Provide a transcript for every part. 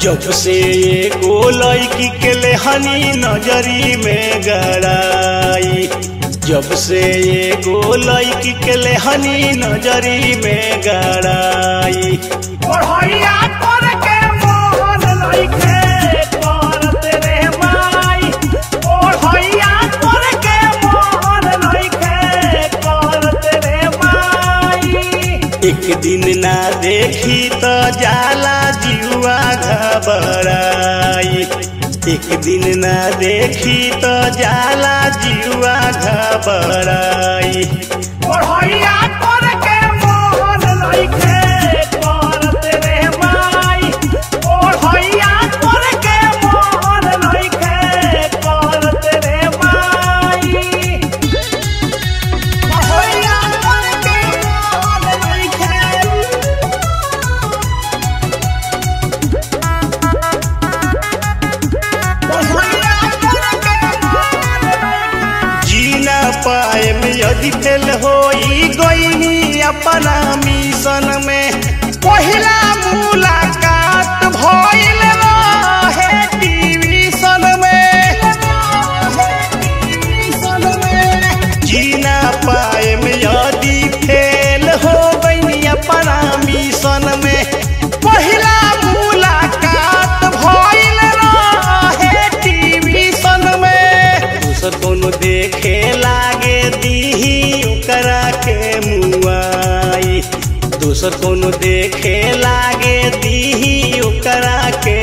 जब से को लड़की के लेहनी नजरी में गड़ाई। जब से को लड़की के हनी नजरी में गड़ाई। एक दिन ना देखी तो जाला जीवा घबराई। एक दिन ना देखी तो जाला जीवा घबराई। में फेल होई गईनी अपना मिशन में। पहिला दूसर कोनो देखे लागे दीही ओकरा के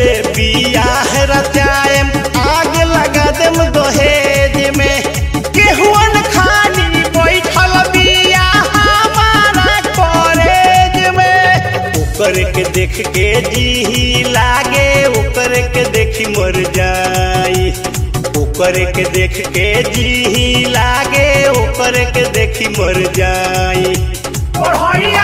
से पिया रत्यायम। आग लगा दे दहेज में केहुअन खानी बैठल बिया हमारा कॉलेज में। के देख के जी ही लागे ओकर के देखी मर जाई। ओकर के देख के जी ही लागे ओकर के देखी मर जाई। पढ़ाई